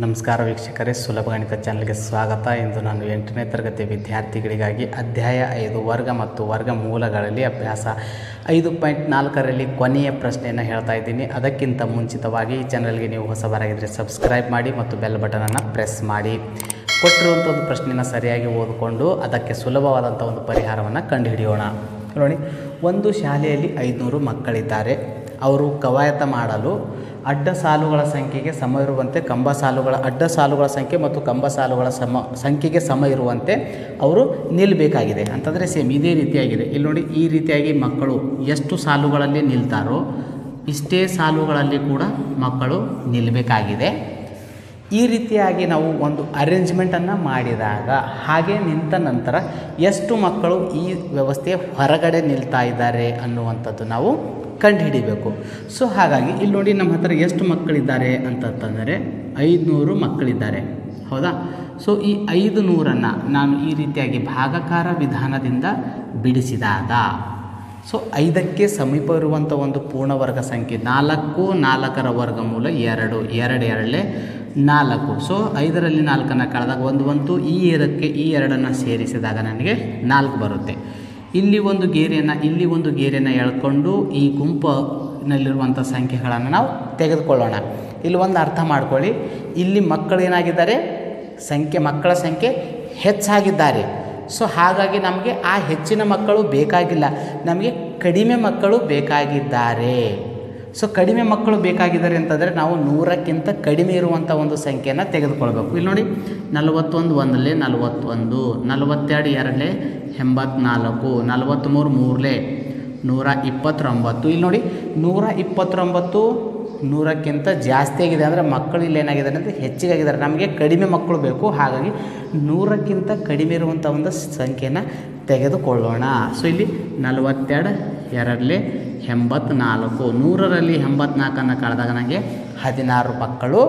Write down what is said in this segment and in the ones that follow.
ನಮಸ್ಕಾರ ವೀಕ್ಷಕರೇ, ಸುಲಭ ಗಣಿತ ಚಾನಲ್ಗೆ ಸ್ವಾಗತ. ಇಂದು ನಾನು ಎಂಟನೇ ತರಗತಿ ವಿದ್ಯಾರ್ಥಿಗಳಿಗಾಗಿ ಅಧ್ಯಾಯ ಐದು, ವರ್ಗ ಮತ್ತು ವರ್ಗ ಮೂಲಗಳಲ್ಲಿ ಅಭ್ಯಾಸ ಐದು ಪಾಯಿಂಟ್ ನಾಲ್ಕರಲ್ಲಿ ಕೊನೆಯ ಪ್ರಶ್ನೆಯನ್ನು ಹೇಳ್ತಾ ಇದ್ದೀನಿ. ಅದಕ್ಕಿಂತ ಮುಂಚಿತವಾಗಿ ಈ ಚಾನಲ್ಗೆ ನೀವು ಹೊಸಬರಾಗಿದ್ದರೆ ಸಬ್ಸ್ಕ್ರೈಬ್ ಮಾಡಿ ಮತ್ತು ಬೆಲ್ ಬಟನನ್ನು ಪ್ರೆಸ್ ಮಾಡಿ. ಕೊಟ್ಟಿರುವಂಥ ಒಂದು ಪ್ರಶ್ನೆಯನ್ನು ಸರಿಯಾಗಿ ಓದಿಕೊಂಡು ಅದಕ್ಕೆ ಸುಲಭವಾದಂಥ ಒಂದು ಪರಿಹಾರವನ್ನು ಕಂಡುಹಿಡಿಯೋಣ. ನೋಡಿ, ಒಂದು ಶಾಲೆಯಲ್ಲಿ ಐದುನೂರು ಮಕ್ಕಳಿದ್ದಾರೆ. ಅವರು ಕವಾಯತ ಮಾಡಲು ಅಡ್ಡ ಸಾಲುಗಳ ಸಂಖ್ಯೆಗೆ ಸಮ ಇರುವಂತೆ, ಕಂಬ ಸಾಲುಗಳ, ಅಡ್ಡ ಸಾಲುಗಳ ಸಂಖ್ಯೆ ಮತ್ತು ಕಂಬ ಸಾಲುಗಳ ಸಮ, ಸಂಖ್ಯೆಗೆ ಸಮ ಇರುವಂತೆ ಅವರು ನಿಲ್ಲಬೇಕಾಗಿದೆ ಅಂತಂದರೆ ಸೇಮ್ ಇದೇ ರೀತಿಯಾಗಿದೆ. ಇಲ್ಲಿ ನೋಡಿ, ಈ ರೀತಿಯಾಗಿ ಮಕ್ಕಳು ಎಷ್ಟು ಸಾಲುಗಳಲ್ಲಿ ನಿಲ್ತಾರೋ ಇಷ್ಟೇ ಸಾಲುಗಳಲ್ಲಿ ಕೂಡ ಮಕ್ಕಳು ನಿಲ್ಲಬೇಕಾಗಿದೆ ಈ ರೀತಿಯಾಗಿ ನಾವು ಒಂದು ಅರೇಂಜ್ಮೆಂಟನ್ನು ಮಾಡಿದಾಗ, ಹಾಗೆ ನಿಂತ ನಂತರ ಎಷ್ಟು ಮಕ್ಕಳು ಈ ವ್ಯವಸ್ಥೆ ಹೊರಗಡೆ ನಿಲ್ತಾ ಇದ್ದಾರೆ ಅನ್ನುವಂಥದ್ದು ನಾವು ಕಂಡುಹಿಡಿಬೇಕು. ಸೊ ಹಾಗಾಗಿ ಇಲ್ಲಿ ನೋಡಿ ನಮ್ಮ ಹತ್ರ ಎಷ್ಟು ಮಕ್ಕಳಿದ್ದಾರೆ ಅಂತಂತಂದರೆ ಐದುನೂರು ಮಕ್ಕಳಿದ್ದಾರೆ. ಹೌದಾ? ಸೊ ಈ ಐದು ನೂರನ್ನು ನಾನು ಈ ರೀತಿಯಾಗಿ ಭಾಗಕಾರ ವಿಧಾನದಿಂದ ಬಿಡಿಸಿದಾಗ ಸೊ ಐದಕ್ಕೆ ಸಮೀಪವಿರುವಂಥ ಒಂದು ಪೂರ್ಣವರ್ಗ ಸಂಖ್ಯೆ ನಾಲ್ಕು, ನಾಲ್ಕರ ವರ್ಗಮೂಲ ಎರಡು ಎರಡು ಎರಡೇ ನಾಲ್ಕು. ಸೊ ಐದರಲ್ಲಿ ನಾಲ್ಕನ್ನು ಕಳೆದಾಗ ಒಂದು ಬಂತು, ಈ ಎರಡಕ್ಕೆ ಈ ಎರಡನ್ನು ಸೇರಿಸಿದಾಗ ನನಗೆ ನಾಲ್ಕು ಬರುತ್ತೆ. ಇಲ್ಲಿ ಒಂದು ಗೇರೆಯನ್ನು, ಇಲ್ಲಿ ಒಂದು ಗೇರೆಯನ್ನು ಎಳ್ಕೊಂಡು ಈ ಗುಂಪಿನಲ್ಲಿರುವಂಥ ಸಂಖ್ಯೆಗಳನ್ನು ನಾವು ತೆಗೆದುಕೊಳ್ಳೋಣ. ಇಲ್ಲಿ ಒಂದು ಅರ್ಥ ಮಾಡ್ಕೊಳ್ಳಿ. ಇಲ್ಲಿ ಮಕ್ಕಳು ಏನಾಗಿದ್ದಾರೆ? ಸಂಖ್ಯೆ, ಮಕ್ಕಳ ಸಂಖ್ಯೆ ಹೆಚ್ಚಾಗಿದ್ದಾರೆ. ಸೊ ಹಾಗಾಗಿ ನಮಗೆ ಆ ಹೆಚ್ಚಿನ ಮಕ್ಕಳು ಬೇಕಾಗಿಲ್ಲ. ನಮಗೆ ಕಡಿಮೆ ಮಕ್ಕಳು ಬೇಕಾಗಿದ್ದಾರೆ. ಸೊ ಕಡಿಮೆ ಮಕ್ಕಳು ಬೇಕಾಗಿದ್ದಾರೆ ಅಂತಂದರೆ ನಾವು ನೂರಕ್ಕಿಂತ ಕಡಿಮೆ ಇರುವಂಥ ಒಂದು ಸಂಖ್ಯೆಯನ್ನು ತೆಗೆದುಕೊಳ್ಬೇಕು. ಇಲ್ಲಿ ನೋಡಿ, ನಲವತ್ತೊಂದು ಒಂದಲೇ, ನಲವತ್ತೊಂದು, ನಲವತ್ತೆರಡು ಎರಡಲೇ, ಎಂಬತ್ನಾಲ್ಕು, ನಲವತ್ತ್ಮೂರು ಮೂರಲೇ, ನೂರ ಇಪ್ಪತ್ತೊಂಬತ್ತು. ಇಲ್ಲಿ ನೋಡಿ, ನೂರ ಇಪ್ಪತ್ತೊಂಬತ್ತು ನೂರಕ್ಕಿಂತ ಜಾಸ್ತಿ ಆಗಿದೆ ಅಂದರೆ ಮಕ್ಕಳು ಇಲ್ಲಿ ಏನಾಗಿದ್ದಾರೆ ಅಂದರೆ ಹೆಚ್ಚಿಗಾಗಿದ್ದಾರೆ ನಮಗೆ ಕಡಿಮೆ ಮಕ್ಕಳು ಬೇಕು, ಹಾಗಾಗಿ ನೂರಕ್ಕಿಂತ ಕಡಿಮೆ ಇರುವಂಥ ಒಂದು ಸಂಖ್ಯೆಯನ್ನು ತೆಗೆದುಕೊಳ್ಳೋಣ. ಸೊ ಇಲ್ಲಿ ನಲವತ್ತೆರಡು ಎರಡಲೇ ಎಂಬತ್ನಾಲ್ಕು. ನೂರರಲ್ಲಿ ಎಂಬತ್ನಾಲ್ಕನ್ನು ಕಳೆದಾಗ ನನಗೆ ಹದಿನಾರು ಮಕ್ಕಳು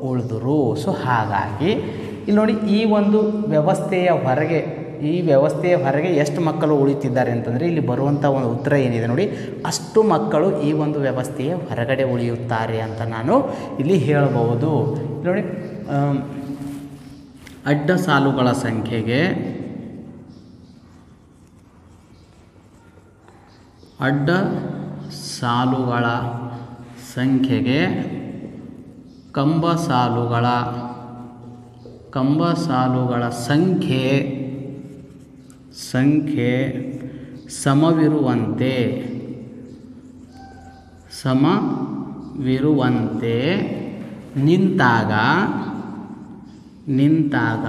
ಉಳಿದರು. ಸೊ ಹಾಗಾಗಿ ಇಲ್ಲಿ ನೋಡಿ ಈ ಒಂದು ವ್ಯವಸ್ಥೆಯ ಹೊರಗೆ ಈ ವ್ಯವಸ್ಥೆಯ ಹೊರಗೆ ಎಷ್ಟು ಮಕ್ಕಳು ಉಳಿತಿದ್ದಾರೆ ಅಂತಂದರೆ ಇಲ್ಲಿ ಬರುವಂಥ ಒಂದು ಉತ್ತರ ಏನಿದೆ ನೋಡಿ ಅಷ್ಟು ಮಕ್ಕಳು ಈ ಒಂದು ವ್ಯವಸ್ಥೆಯ ಹೊರಗಡೆ ಉಳಿಯುತ್ತಾರೆ ಅಂತ ನಾನು ಇಲ್ಲಿ ಹೇಳಬಹುದು. ನೋಡಿ ಆಮ್, ಅಡ್ಡ ಸಾಲುಗಳ ಸಂಖ್ಯೆಗೆ ಅಡ್ಡ ಸಾಲುಗಳ ಸಂಖ್ಯೆಗೆ ಕಂಬ ಸಾಲುಗಳ ಕಂಬ ಸಾಲುಗಳ ಸಂಖ್ಯೆ ಸಂಖ್ಯೆ ಸಮವಿರುವಂತೆ ಸಮವಿರುವಂತೆ ನಿಂತಾಗ ನಿಂತಾಗ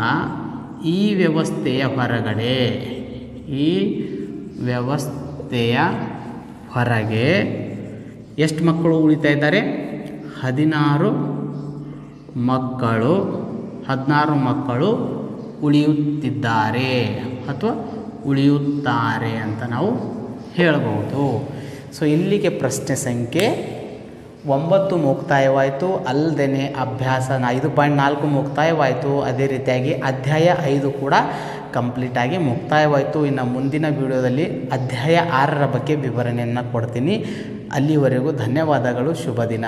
ಈ ವ್ಯವಸ್ಥೆಯ ಹೊರಗಡೆ, ಈ ವ್ಯವಸ್ಥೆಯ ಹೊರಗೆ ಎಷ್ಟು ಮಕ್ಕಳು ಉಳಿತಾ ಇದ್ದಾರೆ? ಹದಿನಾರು ಮಕ್ಕಳು ಹದಿನಾರು ಮಕ್ಕಳು ಉಳಿಯುತ್ತಿದ್ದಾರೆ ಅಥವಾ ಉಳಿಯುತ್ತಾರೆ ಅಂತ ನಾವು ಹೇಳಬಹುದು ಸೊ ಇಲ್ಲಿಗೆ ಪ್ರಶ್ನೆ ಸಂಖ್ಯೆ ಒಂಬತ್ತು ಮುಕ್ತಾಯವಾಯಿತು. ಅಲ್ಲದೆ ಅಭ್ಯಾಸ ಐದು ಪಾಯಿಂಟ್ ನಾಲ್ಕು ಮುಕ್ತಾಯವಾಯಿತು. ಅದೇ ರೀತಿಯಾಗಿ ಅಧ್ಯಾಯ ಐದು ಕೂಡ ಕಂಪ್ಲೀಟಾಗಿ ಮುಕ್ತಾಯವಾಯಿತು. ಇನ್ನು ಮುಂದಿನ ವಿಡಿಯೋದಲ್ಲಿ ಅಧ್ಯಾಯ ಆರರ ಬಗ್ಗೆ ವಿವರಣೆಯನ್ನು ಕೊಡ್ತೀನಿ. ಅಲ್ಲಿವರೆಗೂ ಧನ್ಯವಾದಗಳು. ಶುಭ ದಿನ.